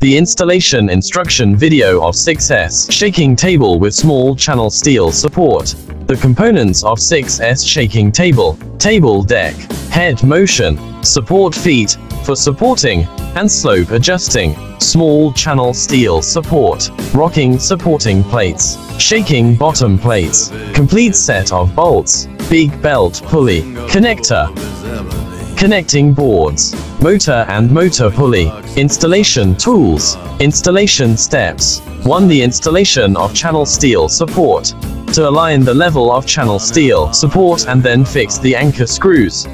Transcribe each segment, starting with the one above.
The installation instruction video of 6S shaking table with small channel steel support. The components of 6S shaking table, table deck, head motion, support feet, for supporting, and slope adjusting, small channel steel support, rocking supporting plates, shaking bottom plates, complete set of bolts, big belt pulley, connector, connecting boards, motor and motor pulley, installation tools, installation steps. 1. The installation of channel steel support. To align the level of channel steel support and then fix the anchor screws.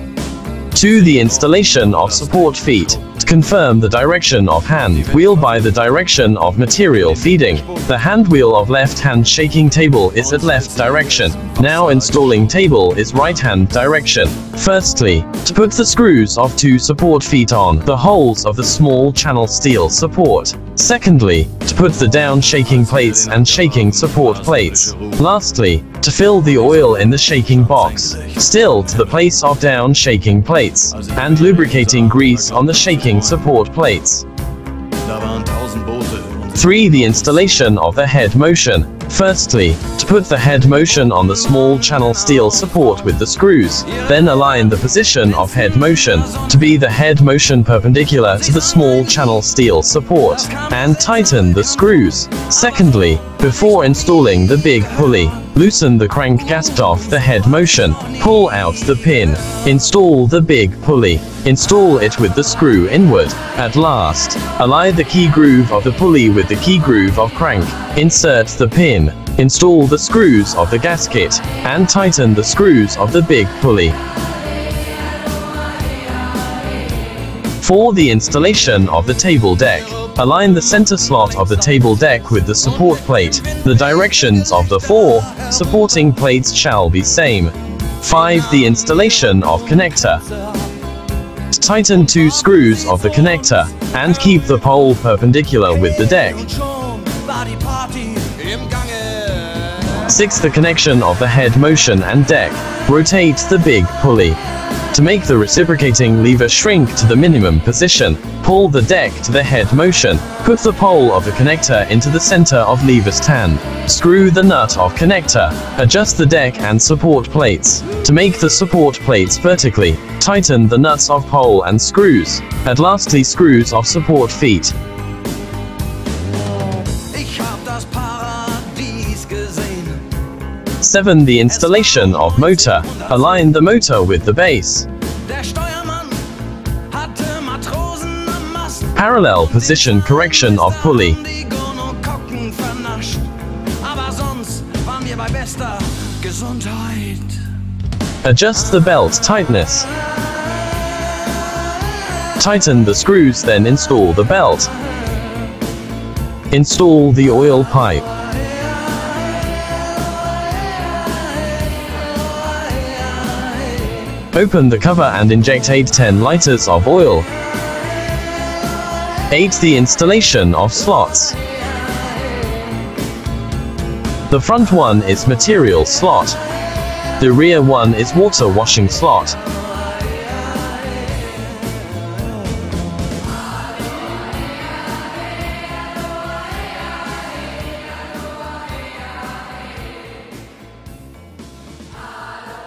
2. The installation of support feet. Confirm the direction of hand wheel by the direction of material feeding. The hand wheel of left hand shaking table is at left direction. Now installing table is right hand direction. Firstly, to put the screws of two support feet on the holes of the small channel steel support. Secondly, to put the down shaking plates and shaking support plates. Lastly, to fill the oil in the shaking box. Still to the place of down shaking plates. And lubricating grease on the shaking support plates. Da waren tausend Boote und 3. The installation of the head motion. Firstly, to put the head motion on the small channel steel support with the screws, then align the position of head motion to be the head motion perpendicular to the small channel steel support, and tighten the screws. Secondly, before installing the big pulley, loosen the crank gasket off the head motion, pull out the pin, install the big pulley, install it with the screw inward. At last, align the key groove of the pulley with the key groove of crank, insert the pin, install the screws of the gasket, and tighten the screws of the big pulley. For the installation of the table deck, align the center slot of the table deck with the support plate. The directions of the four supporting plates shall be same. 5. The installation of connector. Tighten two screws of the connector, and keep the pole perpendicular with the deck. und schon war die Party im Gange. 6. The connection of the head motion and deck. Rotate the big pulley. To make the reciprocating lever shrink to the minimum position, pull the deck to the head motion. Put the pole of the connector into the center of lever stand. Screw the nut of connector. Adjust the deck and support plates. To make the support plates vertically, tighten the nuts of pole and screws. And lastly screws of support feet. 7. The installation of motor. Align the motor with the base. Der Steuermann hatte Matrosen am Mast. Parallel position correction of pulley. Die Gonokokken vernascht. Aber sonst waren wir bei bester Gesundheit. Adjust the belt tightness. Tighten the screws then install the belt. Install the oil pipe. Open the cover and inject 8-10 liters of oil. 8. The installation of slots. The front one is material slot. The rear one is water washing slot.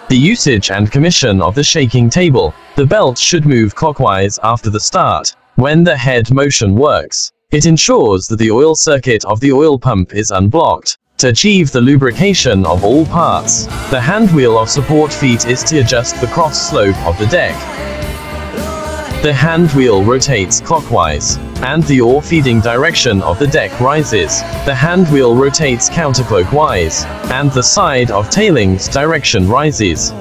The usage and commission of the shaking table. The belt should move clockwise after the start. When the head motion works, it ensures that the oil circuit of the oil pump is unblocked. To achieve the lubrication of all parts, the hand wheel of support feet is to adjust the cross slope of the deck. The hand wheel rotates clockwise, and the ore feeding direction of the deck rises. The hand wheel rotates counterclockwise, and the side of tailings direction rises.